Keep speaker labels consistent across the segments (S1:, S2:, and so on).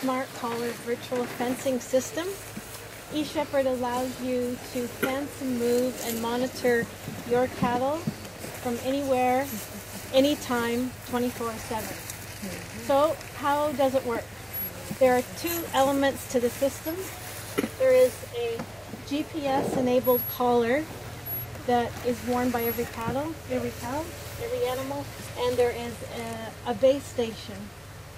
S1: Smart Collar virtual fencing system. eShepherd allows you to fence and move and monitor your cattle from anywhere, anytime, 24-7. So how does it work? There are two elements to the system. There is a GPS enabled collar that is worn by every cattle, every cow, every animal, and there is a, a base station.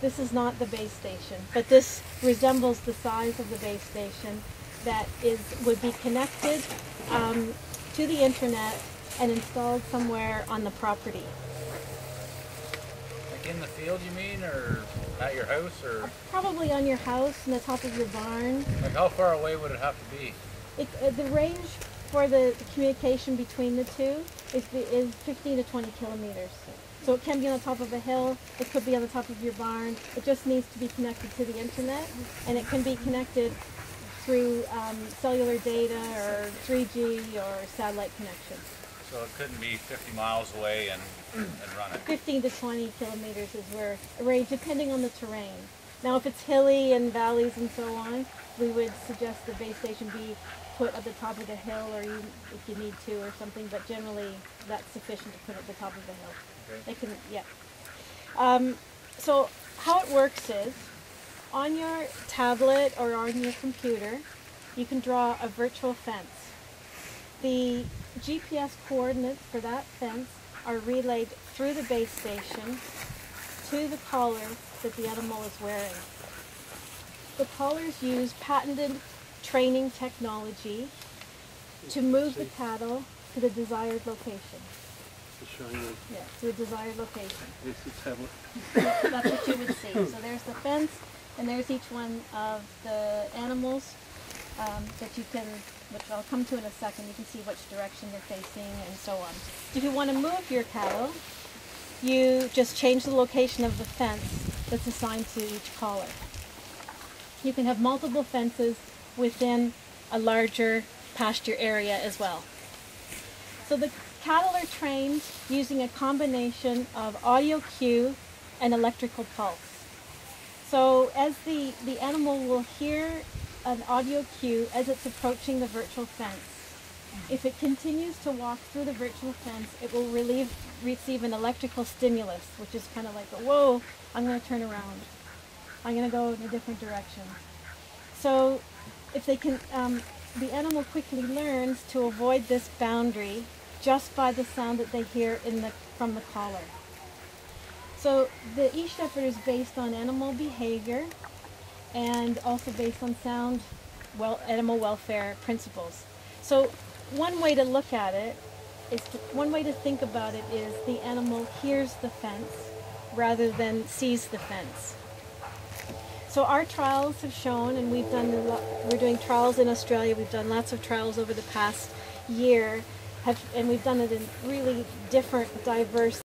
S1: This is not the base station, but this resembles the size of the base station that is would be connected um, to the internet and installed somewhere on the property.
S2: Like in the field, you mean, or at your house, or
S1: Probably on your house, in the top of your barn.
S2: like how far away would it have to be?
S1: It, uh, the range for the communication between the two is, is 15 to 20 kilometers. So it can be on the top of a hill, it could be on the top of your barn. It just needs to be connected to the internet, and it can be connected through um, cellular data or 3G or satellite connection.
S2: So it couldn't be 50 miles away and and run it.
S1: 15 to 20 kilometers is where a range, depending on the terrain. Now, if it's hilly and valleys and so on, we would suggest the base station be put at the top of the hill, or you, if you need to, or something. But generally, that's sufficient to put at the top of the hill.
S2: Okay.
S1: It can, yeah. Um, so how it works is, on your tablet or on your computer, you can draw a virtual fence. The GPS coordinates for that fence are relayed through the base station to the collar that the animal is wearing. The collars use patented training technology to move the cattle to the desired location.
S3: Just showing you
S1: Yeah, to the desired location.
S3: tablet.
S1: That's what you would see. So there's the fence, and there's each one of the animals um, that you can, which I'll come to in a second. You can see which direction they're facing and so on. If you want to move your cattle, you just change the location of the fence that's assigned to each collar. You can have multiple fences within a larger pasture area as well. So the cattle are trained using a combination of audio cue and electrical pulse. So as the, the animal will hear an audio cue as it's approaching the virtual fence, if it continues to walk through the virtual fence, it will relieve, receive an electrical stimulus, which is kind of like, a, whoa, I'm going to turn around. I'm going to go in a different direction. So if they can, um, the animal quickly learns to avoid this boundary just by the sound that they hear in the, from the collar. So the e-shepherd is based on animal behavior and also based on sound well, animal welfare principles. So one way to look at it is to, one way to think about it is the animal hears the fence rather than sees the fence. So our trials have shown, and we've done we're doing trials in Australia. We've done lots of trials over the past year, have, and we've done it in really different, diverse